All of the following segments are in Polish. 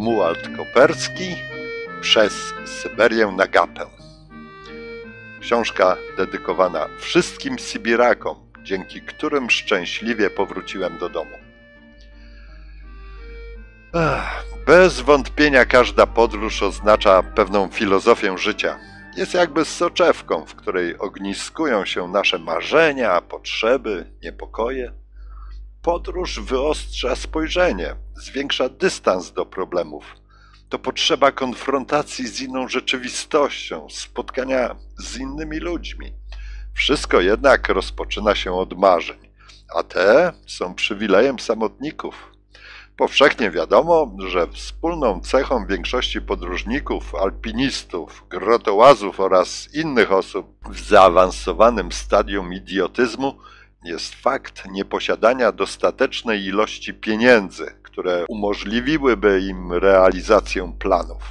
Romuald Koperski przez Syberię na gapę. Książka dedykowana wszystkim Sybirakom, dzięki którym szczęśliwie powróciłem do domu. Bez wątpienia każda podróż oznacza pewną filozofię życia. Jest jakby soczewką, w której ogniskują się nasze marzenia, potrzeby, niepokoje. Podróż wyostrza spojrzenie, zwiększa dystans do problemów. To potrzeba konfrontacji z inną rzeczywistością, spotkania z innymi ludźmi. Wszystko jednak rozpoczyna się od marzeń, a te są przywilejem samotników. Powszechnie wiadomo, że wspólną cechą większości podróżników, alpinistów, grotołazów oraz innych osób w zaawansowanym stadium idiotyzmu jest fakt nieposiadania dostatecznej ilości pieniędzy, które umożliwiłyby im realizację planów.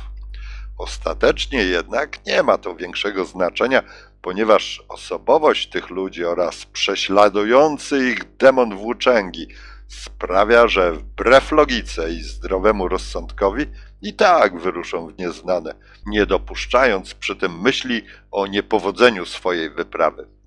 Ostatecznie jednak nie ma to większego znaczenia, ponieważ osobowość tych ludzi oraz prześladujący ich demon włóczęgi sprawia, że wbrew logice i zdrowemu rozsądkowi i tak wyruszą w nieznane, nie dopuszczając przy tym myśli o niepowodzeniu swojej wyprawy.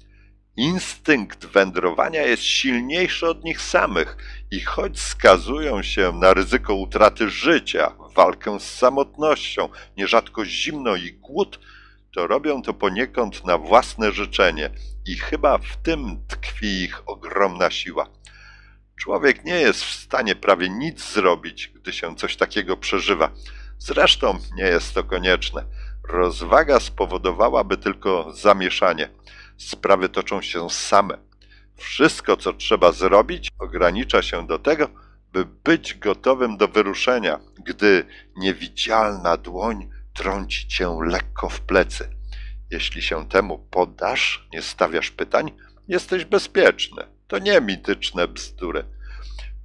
Instynkt wędrowania jest silniejszy od nich samych i choć skazują się na ryzyko utraty życia, walkę z samotnością, nierzadko zimno i głód, to robią to poniekąd na własne życzenie i chyba w tym tkwi ich ogromna siła. Człowiek nie jest w stanie prawie nic zrobić, gdy się coś takiego przeżywa. Zresztą nie jest to konieczne. Rozwaga spowodowałaby tylko zamieszanie. Sprawy toczą się same. Wszystko, co trzeba zrobić, ogranicza się do tego, by być gotowym do wyruszenia, gdy niewidzialna dłoń trąci cię lekko w plecy. Jeśli się temu poddasz, nie stawiasz pytań, jesteś bezpieczny. To nie mityczne bzdury.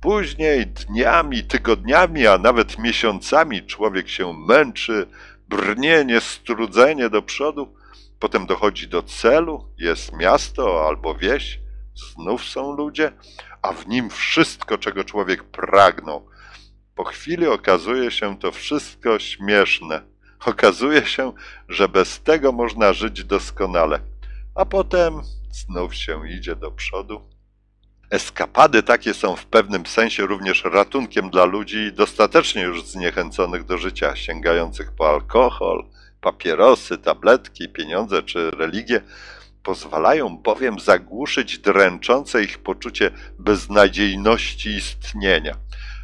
Później dniami, tygodniami, a nawet miesiącami człowiek się męczy, brnie niestrudzenie do przodu, potem dochodzi do celu, jest miasto albo wieś, znów są ludzie, a w nim wszystko, czego człowiek pragnął. Po chwili okazuje się to wszystko śmieszne. Okazuje się, że bez tego można żyć doskonale, a potem znów się idzie do przodu. Eskapady takie są w pewnym sensie również ratunkiem dla ludzi dostatecznie już zniechęconych do życia, sięgających po alkohol, papierosy, tabletki, pieniądze czy religię. Pozwalają bowiem zagłuszyć dręczące ich poczucie beznadziejności istnienia.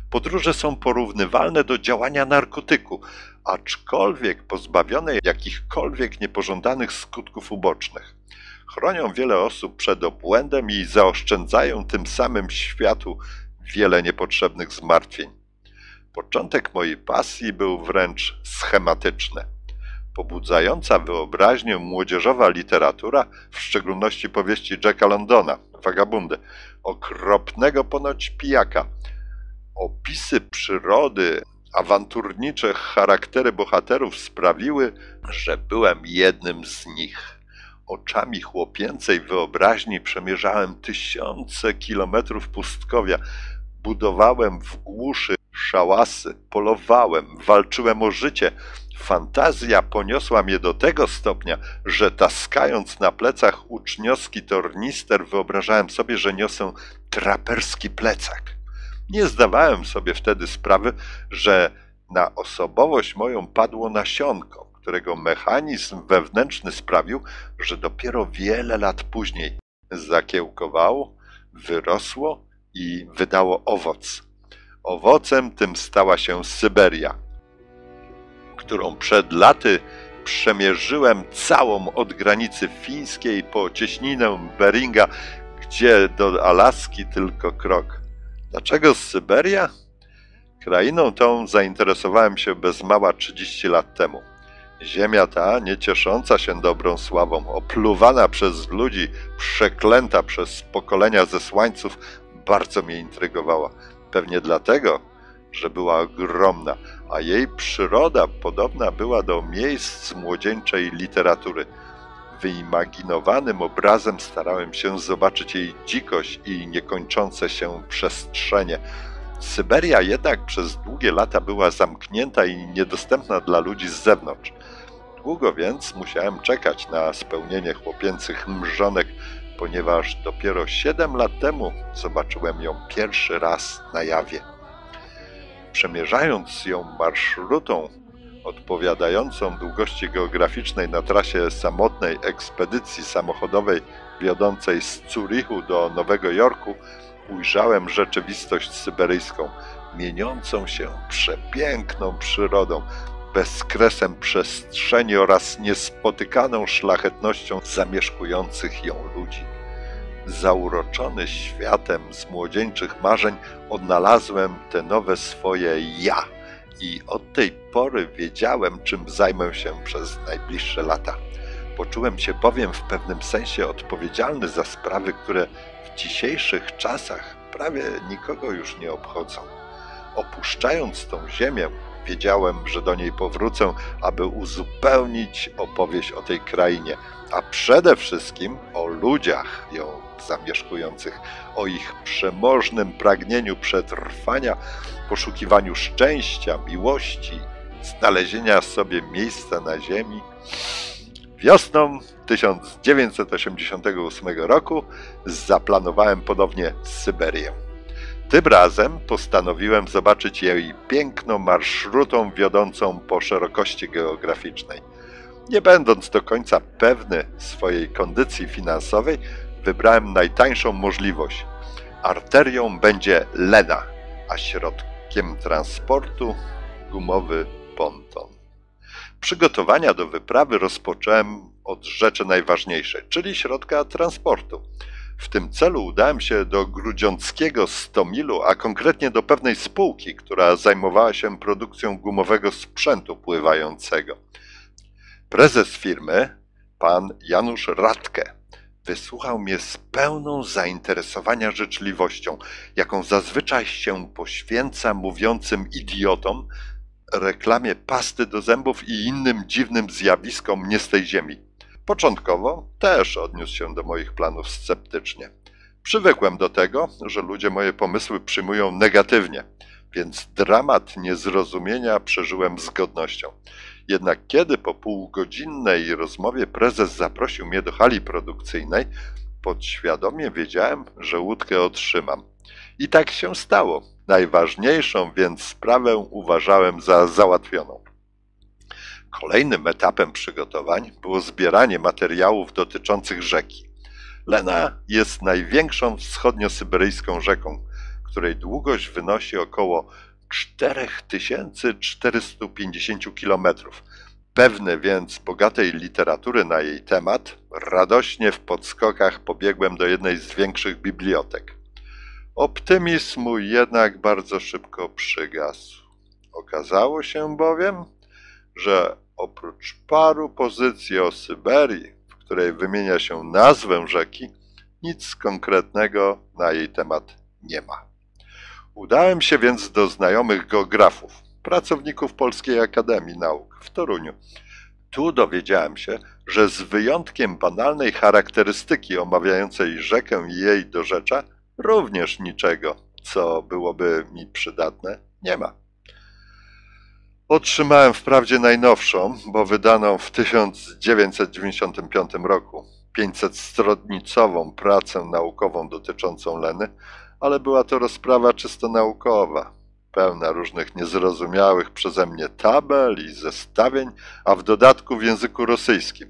Podróże są porównywalne do działania narkotyku, aczkolwiek pozbawione jakichkolwiek niepożądanych skutków ubocznych chronią wiele osób przed obłędem i zaoszczędzają tym samym światu wiele niepotrzebnych zmartwień. Początek mojej pasji był wręcz schematyczny. Pobudzająca wyobraźnię młodzieżowa literatura, w szczególności powieści Jacka Londona, Vagabundy, okropnego ponoć pijaka. Opisy przyrody, awanturnicze charaktery bohaterów sprawiły, że byłem jednym z nich. Oczami chłopięcej wyobraźni przemierzałem tysiące kilometrów pustkowia, budowałem w głuszy szałasy, polowałem, walczyłem o życie. Fantazja poniosła mnie do tego stopnia, że taskając na plecach uczniowski tornister, wyobrażałem sobie, że niosę traperski plecak. Nie zdawałem sobie wtedy sprawy, że na osobowość moją padło nasionko którego mechanizm wewnętrzny sprawił, że dopiero wiele lat później zakiełkowało, wyrosło i wydało owoc. Owocem tym stała się Syberia, którą przed laty przemierzyłem całą od granicy fińskiej po cieśninę Beringa, gdzie do Alaski tylko krok. Dlaczego Syberia? Krainą tą zainteresowałem się bez mała 30 lat temu. Ziemia ta, nie ciesząca się dobrą sławą, opluwana przez ludzi, przeklęta przez pokolenia zesłańców, bardzo mnie intrygowała. Pewnie dlatego, że była ogromna, a jej przyroda podobna była do miejsc młodzieńczej literatury. Wyimaginowanym obrazem starałem się zobaczyć jej dzikość i niekończące się przestrzenie. Syberia jednak przez długie lata była zamknięta i niedostępna dla ludzi z zewnątrz. Długo więc musiałem czekać na spełnienie chłopięcych mrzonek, ponieważ dopiero 7 lat temu zobaczyłem ją pierwszy raz na jawie. Przemierzając ją marszrutą odpowiadającą długości geograficznej na trasie samotnej ekspedycji samochodowej wiodącej z Zurichu do Nowego Jorku, ujrzałem rzeczywistość syberyjską, mieniącą się przepiękną przyrodą, bezkresem przestrzeni oraz niespotykaną szlachetnością zamieszkujących ją ludzi. Zauroczony światem z młodzieńczych marzeń odnalazłem te nowe swoje ja i od tej pory wiedziałem, czym zajmę się przez najbliższe lata. Poczułem się bowiem w pewnym sensie odpowiedzialny za sprawy, które w dzisiejszych czasach prawie nikogo już nie obchodzą. Opuszczając tą ziemię, wiedziałem, że do niej powrócę, aby uzupełnić opowieść o tej krainie, a przede wszystkim o ludziach ją zamieszkujących, o ich przemożnym pragnieniu przetrwania, poszukiwaniu szczęścia, miłości, znalezienia sobie miejsca na ziemi. Wiosną 1988 roku zaplanowałem ponownie Syberię. Tym razem postanowiłem zobaczyć jej piękną marszrutą wiodącą po szerokości geograficznej. Nie będąc do końca pewny swojej kondycji finansowej, wybrałem najtańszą możliwość. Arterią będzie Lena, a środkiem transportu gumowy ponton. Przygotowania do wyprawy rozpocząłem od rzeczy najważniejszej, czyli środka transportu. W tym celu udałem się do grudziąckiego Stomilu, a konkretnie do pewnej spółki, która zajmowała się produkcją gumowego sprzętu pływającego. Prezes firmy, pan Janusz Radke, wysłuchał mnie z pełną zainteresowania życzliwością, jaką zazwyczaj się poświęca mówiącym idiotom, reklamie pasty do zębów i innym dziwnym zjawiskom nie z tej ziemi. Początkowo też odniósł się do moich planów sceptycznie. Przywykłem do tego, że ludzie moje pomysły przyjmują negatywnie, więc dramat niezrozumienia przeżyłem z godnością. Jednak kiedy po półgodzinnej rozmowie prezes zaprosił mnie do hali produkcyjnej, podświadomie wiedziałem, że łódkę otrzymam. I tak się stało. Najważniejszą więc sprawę uważałem za załatwioną. Kolejnym etapem przygotowań było zbieranie materiałów dotyczących rzeki. Lena jest największą wschodniosyberyjską rzeką, której długość wynosi około 4450 km. Pewny więc bogatej literatury na jej temat, radośnie w podskokach pobiegłem do jednej z większych bibliotek. Optymizm mój jednak bardzo szybko przygasł. Okazało się bowiem, że oprócz paru pozycji o Syberii, w której wymienia się nazwę rzeki, nic konkretnego na jej temat nie ma. Udałem się więc do znajomych geografów, pracowników Polskiej Akademii Nauk w Toruniu. Tu dowiedziałem się, że z wyjątkiem banalnej charakterystyki omawiającej rzekę i jej dorzecza, również niczego, co byłoby mi przydatne, nie ma. Otrzymałem wprawdzie najnowszą, bo wydaną w 1995 roku, 500-stronnicową pracę naukową dotyczącą Leny, ale była to rozprawa czysto naukowa, pełna różnych niezrozumiałych przeze mnie tabel i zestawień, a w dodatku w języku rosyjskim.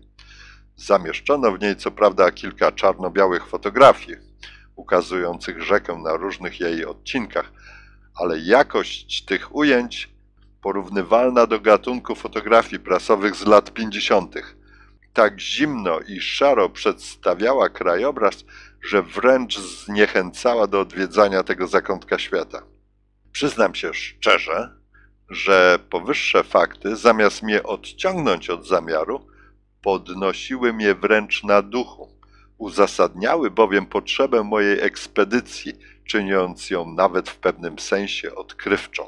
Zamieszczono w niej co prawda kilka czarno-białych fotografii, ukazujących rzekę na różnych jej odcinkach, ale jakość tych ujęć porównywalna do gatunku fotografii prasowych z lat 50. Tak zimno i szaro przedstawiała krajobraz, że wręcz zniechęcała do odwiedzania tego zakątka świata. Przyznam się szczerze, że powyższe fakty, zamiast mnie odciągnąć od zamiaru, podnosiły mnie wręcz na duchu. Uzasadniały bowiem potrzebę mojej ekspedycji, czyniąc ją nawet w pewnym sensie odkrywczą.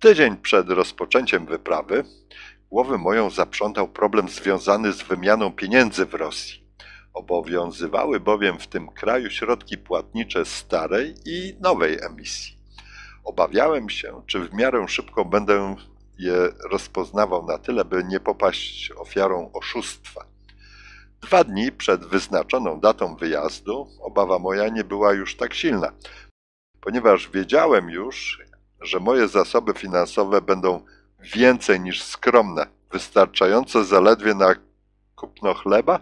Tydzień przed rozpoczęciem wyprawy głowę moją zaprzątał problem związany z wymianą pieniędzy w Rosji. Obowiązywały bowiem w tym kraju środki płatnicze starej i nowej emisji. Obawiałem się, czy w miarę szybko będę je rozpoznawał na tyle, by nie popaść ofiarą oszustwa. Dwa dni przed wyznaczoną datą wyjazdu obawa moja nie była już tak silna, ponieważ wiedziałem już, że moje zasoby finansowe będą więcej niż skromne, wystarczające zaledwie na kupno chleba.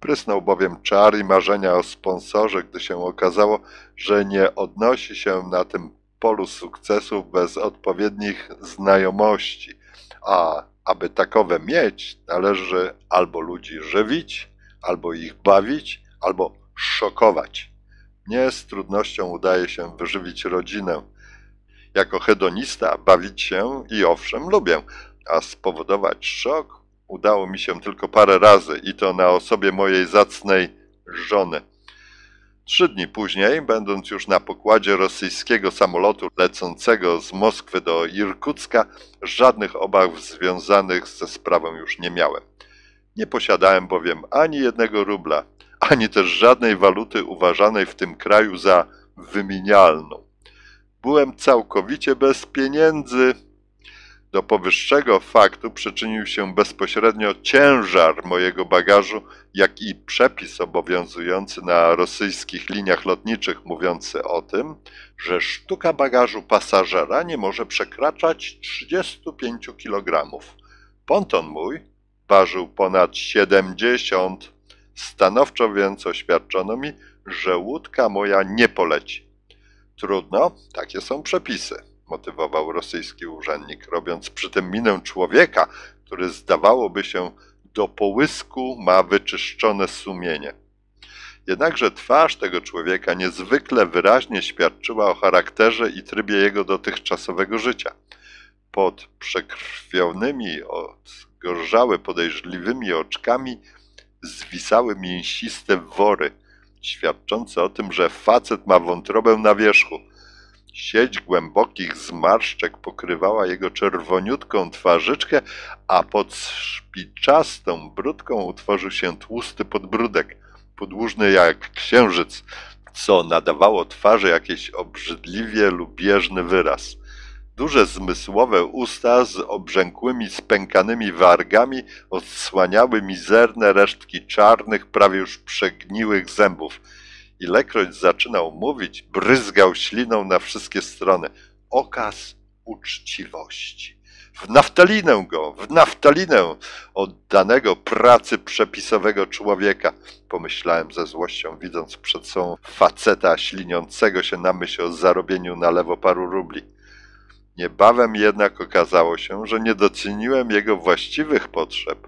Prysnął bowiem czar i marzenia o sponsorze, gdy się okazało, że nie odnosi się na tym polu sukcesów bez odpowiednich znajomości, a aby takowe mieć, należy albo ludzi żywić, albo ich bawić, albo szokować. Mnie z trudnością udaje się wyżywić rodzinę. Jako hedonista bawić się i owszem lubię, a spowodować szok udało mi się tylko parę razy i to na osobie mojej zacnej żony. Trzy dni później, będąc już na pokładzie rosyjskiego samolotu lecącego z Moskwy do Irkucka, żadnych obaw związanych ze sprawą już nie miałem. Nie posiadałem bowiem ani jednego rubla, ani też żadnej waluty uważanej w tym kraju za wymienialną. Byłem całkowicie bez pieniędzy, do powyższego faktu przyczynił się bezpośrednio ciężar mojego bagażu, jak i przepis obowiązujący na rosyjskich liniach lotniczych, mówiący o tym, że sztuka bagażu pasażera nie może przekraczać 35 kg. Ponton mój ważył ponad 70. Stanowczo więc oświadczono mi, że łódka moja nie poleci. Trudno, takie są przepisy motywował rosyjski urzędnik, robiąc przy tym minę człowieka, który zdawałoby się do połysku ma wyczyszczone sumienie. Jednakże twarz tego człowieka niezwykle wyraźnie świadczyła o charakterze i trybie jego dotychczasowego życia. Pod przekrwionymi, odgorzałe podejrzliwymi oczkami zwisały mięsiste wory, świadczące o tym, że facet ma wątrobę na wierzchu – Sieć głębokich zmarszczek pokrywała jego czerwoniutką twarzyczkę, a pod szpiczastą brudką utworzył się tłusty podbródek, podłużny jak księżyc, co nadawało twarzy jakiś obrzydliwie lubieżny wyraz. Duże zmysłowe usta z obrzękłymi, spękanymi wargami odsłaniały mizerne resztki czarnych, prawie już przegniłych zębów – Ilekroć zaczynał mówić, bryzgał śliną na wszystkie strony. Okaz uczciwości. W naftalinę go, w naftalinę oddanego pracy przepisowego człowieka, pomyślałem ze złością, widząc przed sobą faceta śliniącego się na myśl o zarobieniu na lewo paru rubli. Niebawem jednak okazało się, że nie doceniłem jego właściwych potrzeb.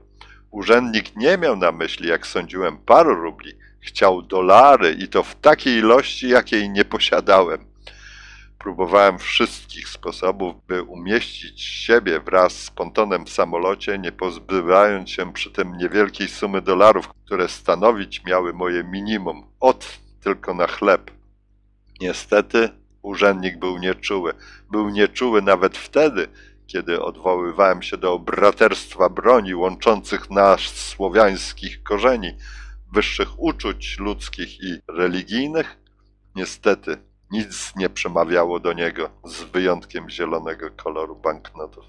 Urzędnik nie miał na myśli, jak sądziłem, paru rubli, Chciał dolary i to w takiej ilości, jakiej nie posiadałem. Próbowałem wszystkich sposobów, by umieścić siebie wraz z pontonem w samolocie, nie pozbywając się przy tym niewielkiej sumy dolarów, które stanowić miały moje minimum. Ot, tylko na chleb. Niestety urzędnik był nieczuły. Był nieczuły nawet wtedy, kiedy odwoływałem się do braterstwa broni łączących nas słowiańskich korzeni, wyższych uczuć ludzkich i religijnych, niestety nic nie przemawiało do niego, z wyjątkiem zielonego koloru banknotów.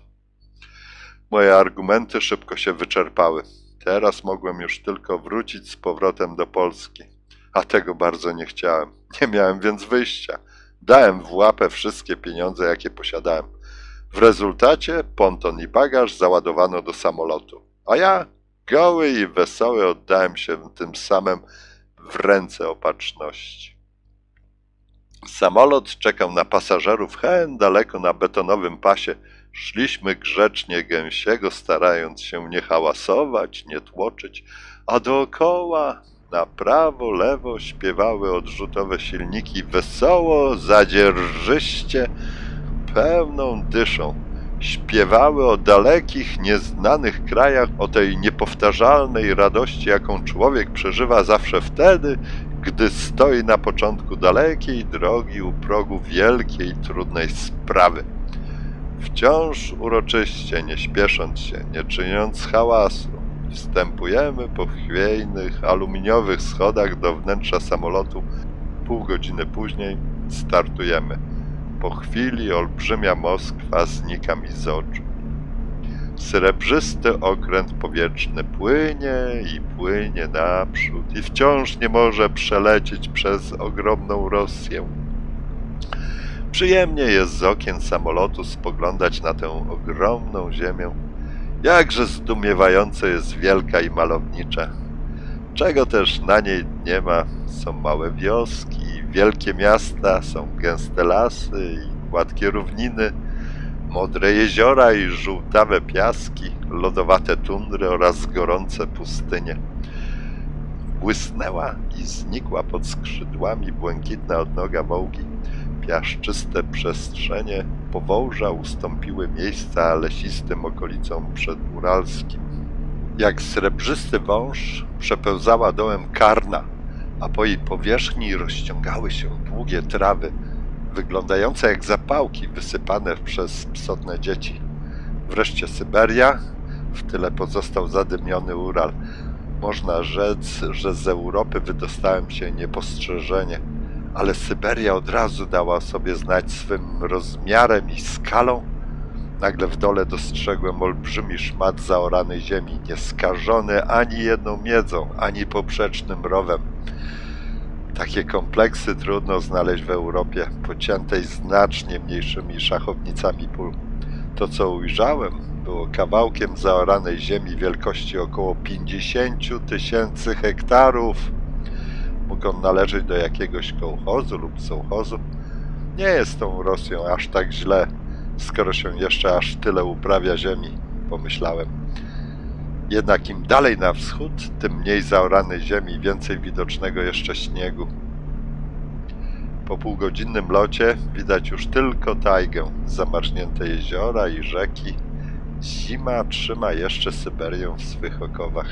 Moje argumenty szybko się wyczerpały. Teraz mogłem już tylko wrócić z powrotem do Polski, a tego bardzo nie chciałem. Nie miałem więc wyjścia. Dałem w łapę wszystkie pieniądze, jakie posiadałem. W rezultacie ponton i bagaż załadowano do samolotu, a ja Goły i wesoły oddałem się tym samym w ręce opatrzności. Samolot czekał na pasażerów hen daleko na betonowym pasie. Szliśmy grzecznie gęsiego, starając się nie hałasować, nie tłoczyć, a dookoła na prawo, lewo śpiewały odrzutowe silniki wesoło, zadzierżyście, pełną dyszą śpiewały o dalekich, nieznanych krajach, o tej niepowtarzalnej radości, jaką człowiek przeżywa zawsze wtedy, gdy stoi na początku dalekiej drogi u progu wielkiej, trudnej sprawy. Wciąż uroczyście, nie śpiesząc się, nie czyniąc hałasu, wstępujemy po chwiejnych, aluminiowych schodach do wnętrza samolotu. Pół godziny później startujemy. Po chwili olbrzymia Moskwa znika mi z oczu. Srebrzysty okręt powietrzny płynie i płynie naprzód i wciąż nie może przelecieć przez ogromną Rosję. Przyjemnie jest z okien samolotu spoglądać na tę ogromną ziemię. Jakże zdumiewająco jest wielka i malownicza. Czego też na niej nie ma, są małe wioski, wielkie miasta, są gęste lasy i gładkie równiny, modre jeziora i żółtawe piaski, lodowate tundry oraz gorące pustynie. Błysnęła i znikła pod skrzydłami błękitna odnoga wołgi. Piaszczyste przestrzenie Powąża ustąpiły miejsca lesistym okolicom przeduralskim. Jak srebrzysty wąż przepełzała dołem Karna, a po jej powierzchni rozciągały się długie trawy, wyglądające jak zapałki wysypane przez psotne dzieci. Wreszcie Syberia, w tyle pozostał zadymiony Ural. Można rzec, że z Europy wydostałem się niepostrzeżenie, ale Syberia od razu dała sobie znać swym rozmiarem i skalą. Nagle w dole dostrzegłem olbrzymi szmat zaoranej ziemi, nieskażony ani jedną miedzą, ani poprzecznym rowem. Takie kompleksy trudno znaleźć w Europie, pociętej znacznie mniejszymi szachownicami pól. To, co ujrzałem, było kawałkiem zaoranej ziemi wielkości około 50 tysięcy hektarów. Mógł on należeć do jakiegoś kołchozu lub sołchozu. Nie jest tą Rosją aż tak źle, skoro się jeszcze aż tyle uprawia ziemi, pomyślałem. Jednak im dalej na wschód, tym mniej zaoranej ziemi, więcej widocznego jeszcze śniegu. Po półgodzinnym locie widać już tylko tajgę, zamarznięte jeziora i rzeki. Zima trzyma jeszcze Syberię w swych okowach.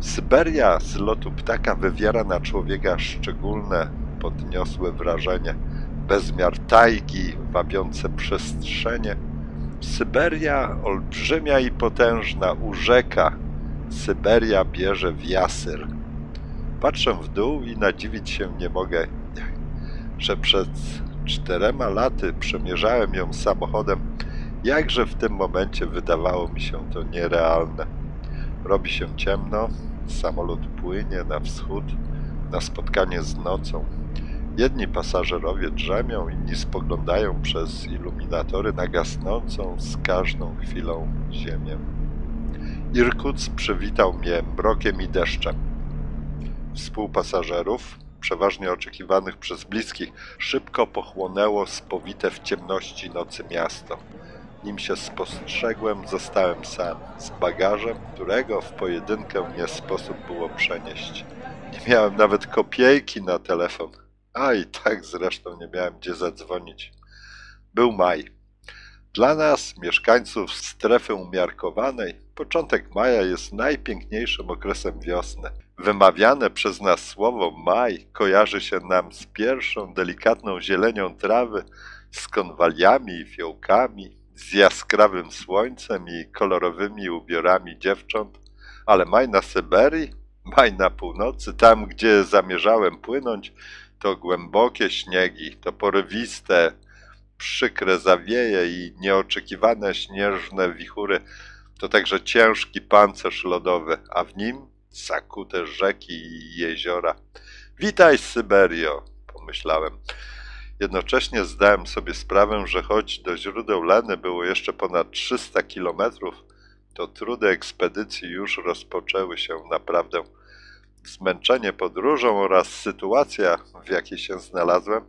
Syberia z lotu ptaka wywiera na człowieka szczególne, podniosłe wrażenie. Bezmiar tajgi, wabiące przestrzenie. Syberia olbrzymia i potężna, urzeka. Syberia bierze wiasyr. Patrzę w dół i nadziwić się nie mogę, że przed czterema laty przemierzałem ją samochodem. Jakże w tym momencie wydawało mi się to nierealne. Robi się ciemno, samolot płynie na wschód, na spotkanie z nocą. Jedni pasażerowie drzemią, inni spoglądają przez iluminatory na gasnącą z każdą chwilą ziemię. Irkuc przywitał mnie mrokiem i deszczem. Współpasażerów, przeważnie oczekiwanych przez bliskich, szybko pochłonęło spowite w ciemności nocy miasto. Nim się spostrzegłem, zostałem sam, z bagażem, którego w pojedynkę nie sposób było przenieść. Nie miałem nawet kopiejki na telefon. A i tak zresztą nie miałem gdzie zadzwonić. Był maj. Dla nas, mieszkańców strefy umiarkowanej, początek maja jest najpiękniejszym okresem wiosny. Wymawiane przez nas słowo maj kojarzy się nam z pierwszą delikatną zielenią trawy, z konwaliami i fiołkami, z jaskrawym słońcem i kolorowymi ubiorami dziewcząt, ale maj na Syberii, maj na północy, tam gdzie zamierzałem płynąć, to głębokie śniegi, to porywiste, przykre zawieje i nieoczekiwane śnieżne wichury, to także ciężki pancerz lodowy, a w nim zakute rzeki i jeziora. Witaj, Syberio, pomyślałem. Jednocześnie zdałem sobie sprawę, że choć do źródeł Leny było jeszcze ponad 300 kilometrów, to trudy ekspedycji już rozpoczęły się naprawdę. Zmęczenie podróżą oraz sytuacja, w jakiej się znalazłem,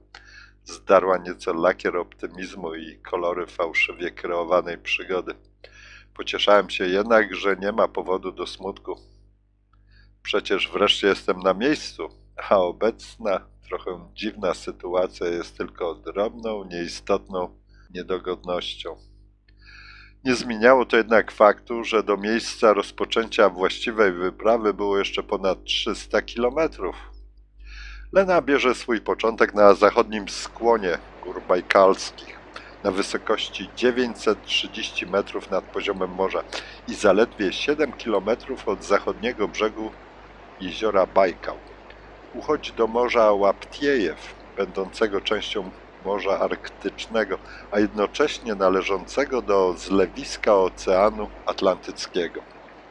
zdarła nieco lakier optymizmu i kolory fałszywie kreowanej przygody. Pocieszałem się jednak, że nie ma powodu do smutku. Przecież wreszcie jestem na miejscu, a obecna Trochę dziwna sytuacja jest tylko drobną, nieistotną niedogodnością. Nie zmieniało to jednak faktu, że do miejsca rozpoczęcia właściwej wyprawy było jeszcze ponad 300 kilometrów. Lena bierze swój początek na zachodnim skłonie gór bajkalskich, na wysokości 930 metrów nad poziomem morza i zaledwie 7 kilometrów od zachodniego brzegu jeziora Bajkał uchodzi do morza Łaptiejew, będącego częścią Morza Arktycznego, a jednocześnie należącego do zlewiska Oceanu Atlantyckiego.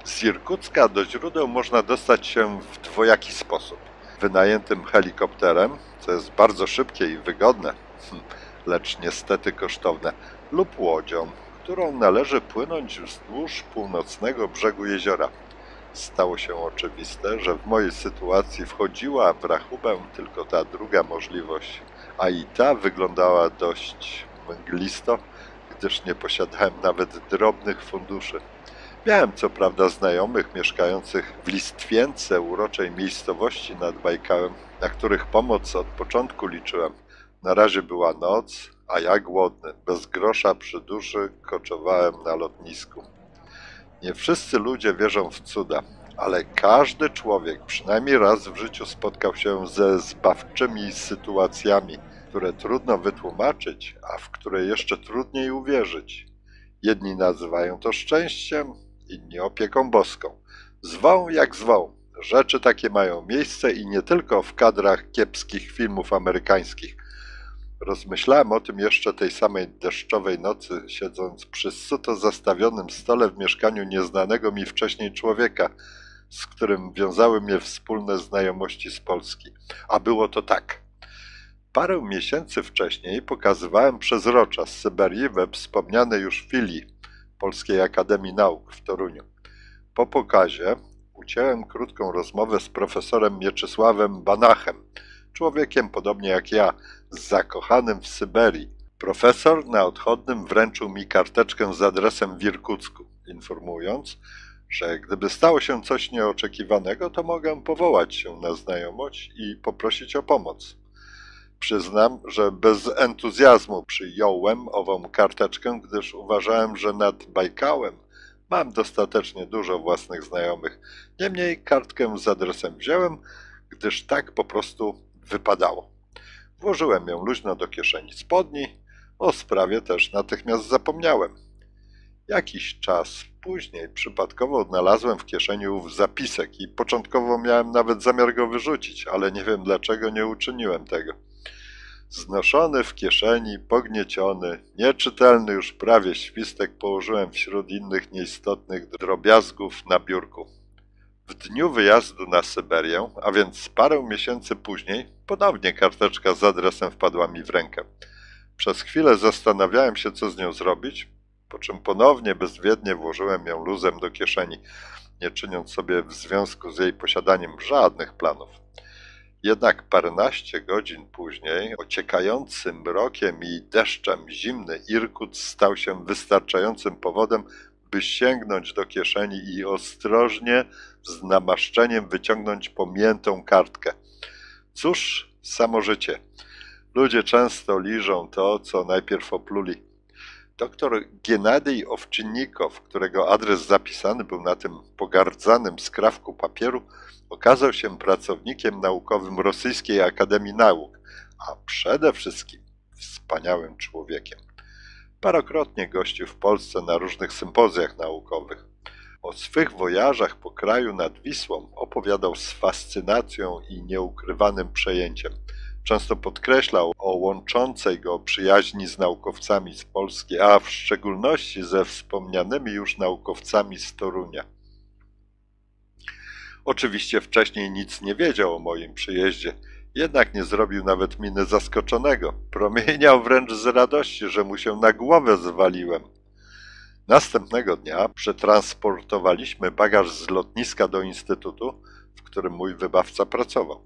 Z Irkucka do źródeł można dostać się w dwojaki sposób. Wynajętym helikopterem, co jest bardzo szybkie i wygodne, hm, lecz niestety kosztowne, lub łodzią, którą należy płynąć wzdłuż północnego brzegu jeziora. Stało się oczywiste, że w mojej sytuacji wchodziła w rachubę tylko ta druga możliwość, a i ta wyglądała dość mglisto, gdyż nie posiadałem nawet drobnych funduszy. Miałem co prawda znajomych mieszkających w Listwience, uroczej miejscowości nad Bajkałem, na których pomoc od początku liczyłem. Na razie była noc, a ja głodny, bez grosza przy duszy, koczowałem na lotnisku. Nie wszyscy ludzie wierzą w cuda, ale każdy człowiek przynajmniej raz w życiu spotkał się ze zbawczymi sytuacjami, które trudno wytłumaczyć, a w które jeszcze trudniej uwierzyć. Jedni nazywają to szczęściem, inni opieką boską. Zwą jak zwą. Rzeczy takie mają miejsce i nie tylko w kadrach kiepskich filmów amerykańskich. Rozmyślałem o tym jeszcze tej samej deszczowej nocy, siedząc przy suto zastawionym stole w mieszkaniu nieznanego mi wcześniej człowieka, z którym wiązały mnie wspólne znajomości z Polski. A było to tak. Parę miesięcy wcześniej pokazywałem przezrocza z Syberii we wspomnianej już filii Polskiej Akademii Nauk w Toruniu. Po pokazie ucięłem krótką rozmowę z profesorem Mieczysławem Banachem, człowiekiem podobnie jak ja, zakochanym w Syberii. Profesor na odchodnym wręczył mi karteczkę z adresem w Irkucku, informując, że gdyby stało się coś nieoczekiwanego, to mogę powołać się na znajomość i poprosić o pomoc. Przyznam, że bez entuzjazmu przyjąłem ową karteczkę, gdyż uważałem, że nad Bajkałem mam dostatecznie dużo własnych znajomych. Niemniej kartkę z adresem wziąłem, gdyż tak po prostu wypadało. Włożyłem ją luźno do kieszeni spodni. O sprawie też natychmiast zapomniałem. Jakiś czas później przypadkowo odnalazłem w kieszeni ów zapisek i początkowo miałem nawet zamiar go wyrzucić, ale nie wiem dlaczego nie uczyniłem tego. Znoszony w kieszeni, pognieciony, nieczytelny już prawie świstek położyłem wśród innych nieistotnych drobiazgów na biurku. W dniu wyjazdu na Syberię, a więc parę miesięcy później, ponownie karteczka z adresem wpadła mi w rękę. Przez chwilę zastanawiałem się, co z nią zrobić, po czym ponownie bezwiednie włożyłem ją luzem do kieszeni, nie czyniąc sobie w związku z jej posiadaniem żadnych planów. Jednak paręnaście godzin później, ociekający mrokiem i deszczem zimny Irkut stał się wystarczającym powodem, by sięgnąć do kieszeni i ostrożnie, z namaszczeniem wyciągnąć pomiętą kartkę. Cóż, samo życie. Ludzie często liżą to, co najpierw opluli. Doktor Genadij Owczynnikow, którego adres zapisany był na tym pogardzanym skrawku papieru, okazał się pracownikiem naukowym Rosyjskiej Akademii Nauk, a przede wszystkim wspaniałym człowiekiem. Parokrotnie gościł w Polsce na różnych sympozjach naukowych. O swych wojażach po kraju nad Wisłą opowiadał z fascynacją i nieukrywanym przejęciem. Często podkreślał o łączącej go przyjaźni z naukowcami z Polski, a w szczególności ze wspomnianymi już naukowcami z Torunia. Oczywiście wcześniej nic nie wiedział o moim przyjeździe, jednak nie zrobił nawet miny zaskoczonego. Promieniał wręcz z radości, że mu się na głowę zwaliłem. Następnego dnia przetransportowaliśmy bagaż z lotniska do instytutu, w którym mój wybawca pracował.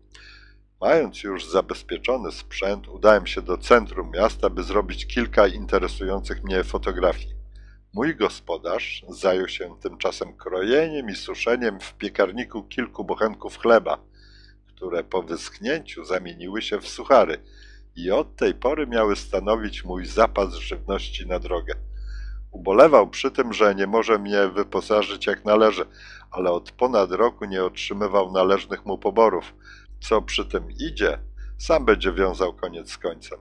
Mając już zabezpieczony sprzęt, udałem się do centrum miasta, by zrobić kilka interesujących mnie fotografii. Mój gospodarz zajął się tymczasem krojeniem i suszeniem w piekarniku kilku bochenków chleba, które po wyschnięciu zamieniły się w suchary i od tej pory miały stanowić mój zapas żywności na drogę. Ubolewał przy tym, że nie może mnie wyposażyć jak należy, ale od ponad roku nie otrzymywał należnych mu poborów. Co przy tym idzie, sam będzie wiązał koniec z końcem.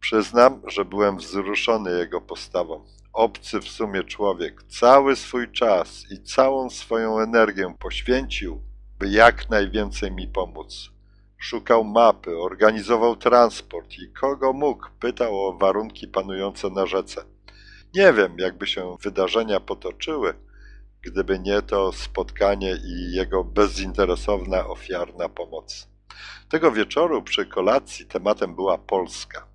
Przyznam, że byłem wzruszony jego postawą. Obcy w sumie człowiek cały swój czas i całą swoją energię poświęcił, by jak najwięcej mi pomóc. Szukał mapy, organizował transport i kogo mógł, pytał o warunki panujące na rzece. Nie wiem, jakby się wydarzenia potoczyły, gdyby nie to spotkanie i jego bezinteresowna, ofiarna pomoc. Tego wieczoru przy kolacji tematem była Polska.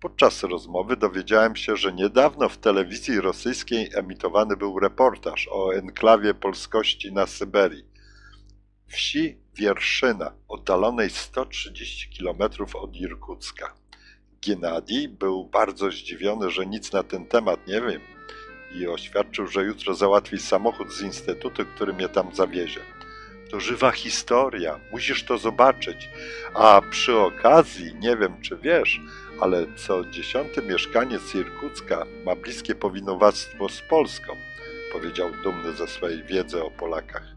Podczas rozmowy dowiedziałem się, że niedawno w telewizji rosyjskiej emitowany był reportaż o enklawie polskości na Syberii. Wsi Wierszyna, oddalonej 130 km od Irkucka. Gennadij był bardzo zdziwiony, że nic na ten temat nie wiem i oświadczył, że jutro załatwi samochód z instytutu, który mnie tam zawiezie. To żywa historia, musisz to zobaczyć. A przy okazji, nie wiem czy wiesz, ale co dziesiąty mieszkaniec Irkucka ma bliskie powinowactwo z Polską, powiedział dumny ze swojej wiedzy o Polakach.